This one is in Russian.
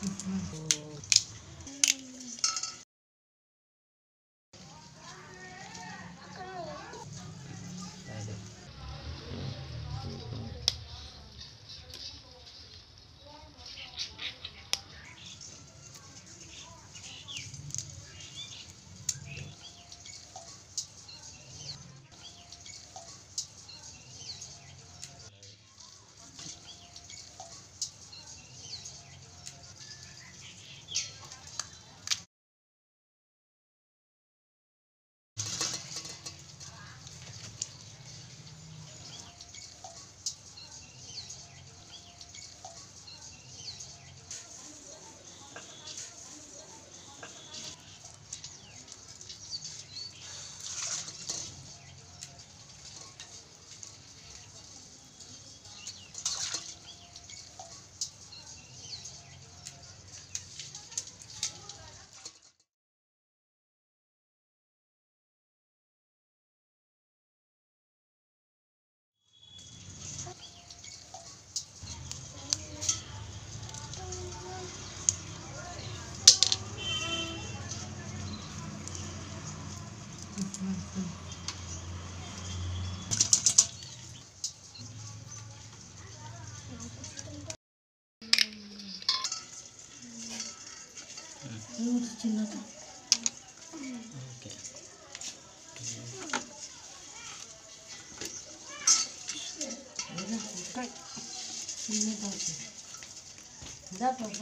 Uh -huh. చిన్నది ఓకే చిన్నది చిన్నది ఇదా పాప